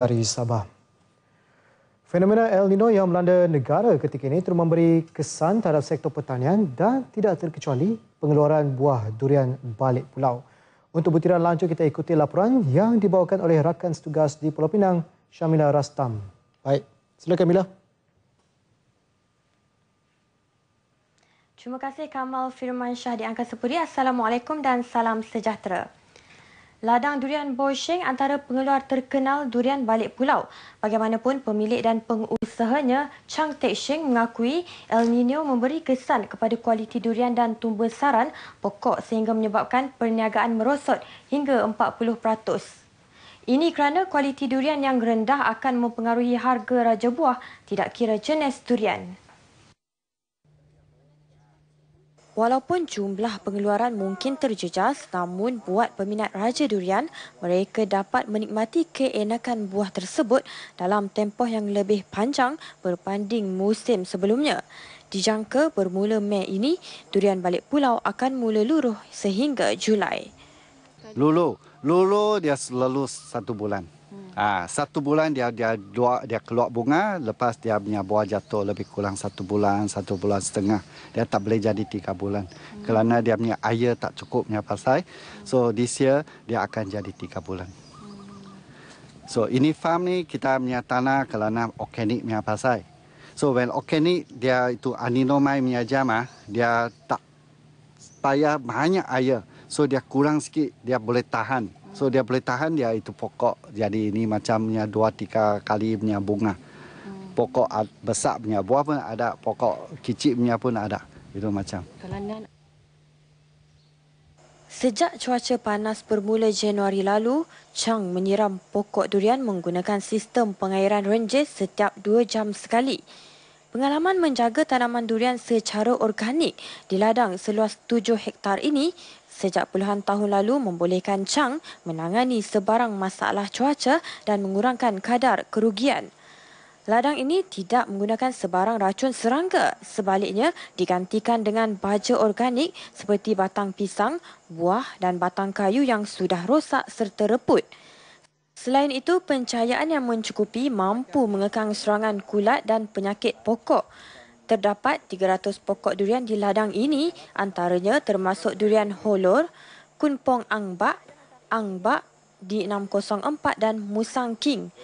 dari Sabah. Fenomena El Nino yang melanda negara ketika ini terus memberi kesan terhadap sektor pertanian dan tidak terkecuali pengeluaran buah durian balik pulau. Untuk butiran lanjut kita ikuti laporan yang dibawakan oleh rakan setugas di Pulau Pinang, Syamila Rastam. Baik, silakan Mila. Terima kasih Kamal Firman Shah di Angka Sepudi. Assalamualaikum dan salam sejahtera. Ladang durian Bosheng antara pengeluar terkenal durian balik pulau. Bagaimanapun pemilik dan pengusahanya Chang Tek Sheng mengakui El Nino memberi kesan kepada kualiti durian dan tumbuh saran pokok sehingga menyebabkan perniagaan merosot hingga 40%. Ini kerana kualiti durian yang rendah akan mempengaruhi harga raja buah tidak kira jenis durian. Walaupun jumlah pengeluaran mungkin terjejas, namun buat peminat Raja Durian, mereka dapat menikmati keenakan buah tersebut dalam tempoh yang lebih panjang berbanding musim sebelumnya. Dijangka bermula Mei ini, durian balik pulau akan mula luruh sehingga Julai. Lulu, lulu dia selalu satu bulan. Ah, satu bulan dia dia dua dia keluar bunga, lepas dia punya buah jatuh lebih kurang satu bulan, satu bulan setengah. Dia tak boleh jadi tiga bulan. Hmm. Kerana dia punya air tak cukup punya pasai. So this year dia akan jadi tiga bulan. So ini farm ni kita punya tanah kerana organik punya pasai. So when organic dia itu aninomai punya jama, dia tak payah banyak air. So dia kurang sikit dia boleh tahan. So dia boleh tahan dia itu pokok. Jadi ini macamnya dua tiga kali punya bunga. Hmm. Pokok besar punya buah pun ada, pokok kecil punya pun ada. Itu macam. Sejak cuaca panas bermula Januari lalu, Chang menyiram pokok durian menggunakan sistem pengairan renjes setiap dua jam sekali. Pengalaman menjaga tanaman durian secara organik di ladang seluas tujuh hektar ini sejak puluhan tahun lalu membolehkan Chang menangani sebarang masalah cuaca dan mengurangkan kadar kerugian. Ladang ini tidak menggunakan sebarang racun serangga. Sebaliknya, digantikan dengan baja organik seperti batang pisang, buah dan batang kayu yang sudah rosak serta reput. Selain itu, pencahayaan yang mencukupi mampu mengekang serangan kulat dan penyakit pokok. Terdapat 300 pokok durian di ladang ini, antaranya termasuk durian holor, kunpong angbak, angbak di 604 dan musang king.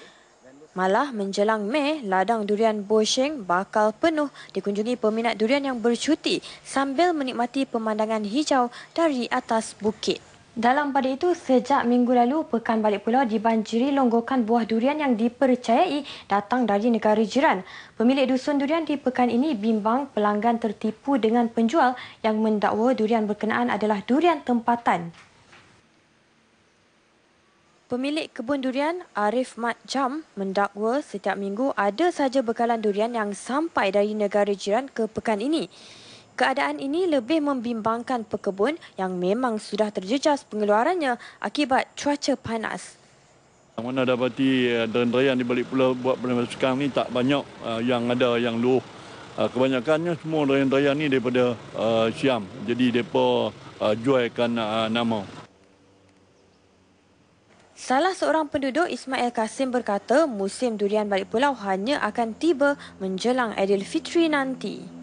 Malah menjelang Mei, ladang durian Bosheng bakal penuh dikunjungi peminat durian yang bercuti sambil menikmati pemandangan hijau dari atas bukit. Dalam pada itu, sejak minggu lalu, Pekan Balik Pulau dibanjiri longgokan buah durian yang dipercayai datang dari negara jiran. Pemilik dusun durian di pekan ini bimbang pelanggan tertipu dengan penjual yang mendakwa durian berkenaan adalah durian tempatan. Pemilik kebun durian Arif Mat Jam mendakwa setiap minggu ada saja bekalan durian yang sampai dari negara jiran ke pekan ini. Keadaan ini lebih membimbangkan pekebun yang memang sudah terjejas pengeluarannya akibat cuaca panas. Mana dapati uh, derayan di balik pulau buat benda sekarang ni tak banyak uh, yang ada yang luh. Uh, kebanyakannya semua derayan-derayan ni daripada uh, Siam. Jadi mereka uh, jualkan uh, nama. Salah seorang penduduk Ismail Kasim berkata musim durian balik pulau hanya akan tiba menjelang Aidilfitri nanti.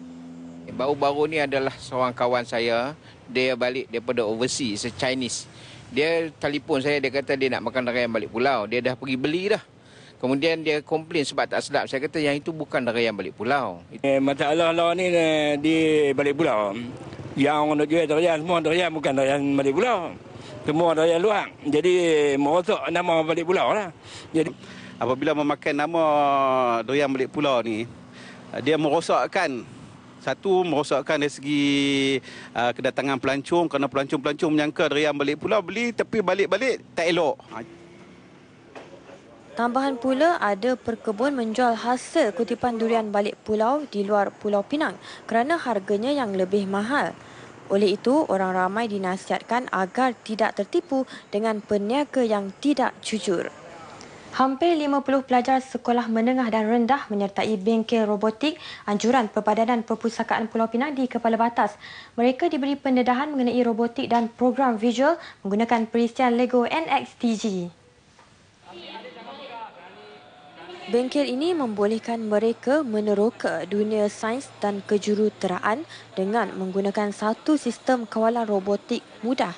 Baru-baru ni adalah seorang kawan saya, dia balik daripada overseas, se Chinese. Dia telefon saya, dia kata dia nak makan darayan balik pulau. Dia dah pergi beli dah. Kemudian dia komplain sebab tak sedap. Saya kata yang itu bukan darayan balik pulau. Eh, masalah lah ni eh, di balik pulau. Yang orang nak jual darayan, semua darayan bukan darayan balik pulau. Semua darayan luar. Jadi merosak nama balik pulau lah. Jadi apabila memakai nama durian balik pulau ni, dia merosakkan satu merosakkan dari segi uh, kedatangan pelancong kerana pelancong-pelancong menyangka dari yang balik pulau beli tapi balik-balik tak elok. Ha. Tambahan pula ada perkebun menjual hasil kutipan durian balik pulau di luar Pulau Pinang kerana harganya yang lebih mahal. Oleh itu, orang ramai dinasihatkan agar tidak tertipu dengan peniaga yang tidak jujur. Hampir 50 pelajar sekolah menengah dan rendah menyertai bengkel robotik anjuran Perbadanan Perpustakaan Pulau Pinang di Kepala Batas. Mereka diberi pendedahan mengenai robotik dan program visual menggunakan perisian Lego NXTG. Bengkel ini membolehkan mereka meneroka dunia sains dan kejuruteraan dengan menggunakan satu sistem kawalan robotik mudah.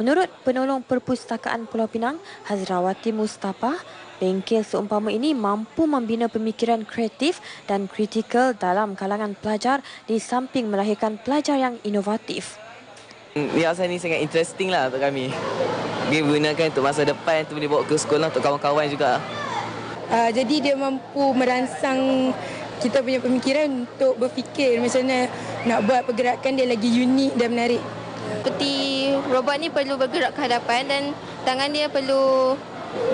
Menurut penolong perpustakaan Pulau Pinang, Hazrawati Mustafa, bengkel seumpama ini mampu membina pemikiran kreatif dan kritikal dalam kalangan pelajar di samping melahirkan pelajar yang inovatif. Yang saya ni sangat interesting lah untuk kami. Dia gunakan untuk masa depan, untuk boleh bawa ke sekolah untuk kawan-kawan juga. Uh, jadi dia mampu merangsang kita punya pemikiran untuk berfikir macam mana nak buat pergerakan dia lagi unik dan menarik. Seperti robot ni perlu bergerak ke hadapan dan tangan dia perlu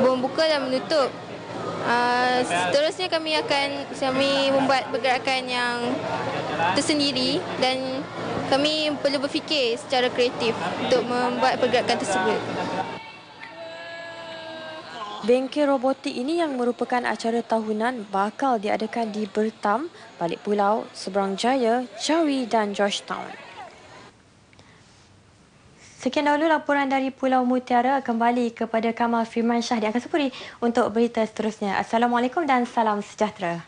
membuka dan menutup. Uh, seterusnya kami akan kami membuat pergerakan yang tersendiri dan kami perlu berfikir secara kreatif untuk membuat pergerakan tersebut. Bengkel robotik ini yang merupakan acara tahunan bakal diadakan di Bertam, Balik Pulau, Seberang Jaya, Jawi dan Georgetown. Sekian dahulu laporan dari Pulau Mutiara kembali kepada Kamal Firman Syah di Angkasa Puri untuk berita seterusnya. Assalamualaikum dan salam sejahtera.